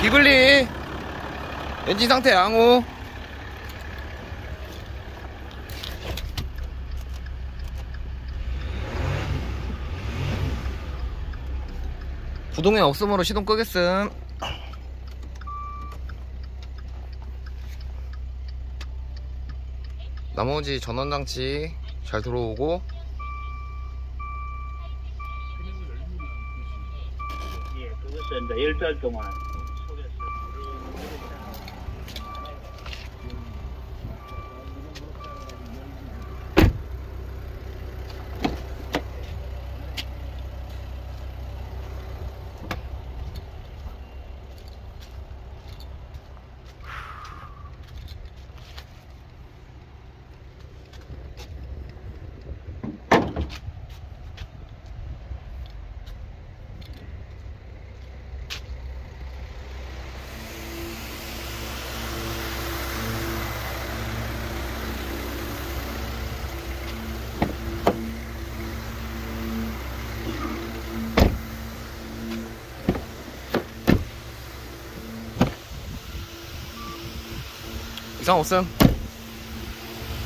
기블리. 엔진 상태 양호. 부동에 없음으로 시동 끄겠음. 나머지 전원장치 잘 들어오고. 예, 그것은 이제 열달 동안 이상 없음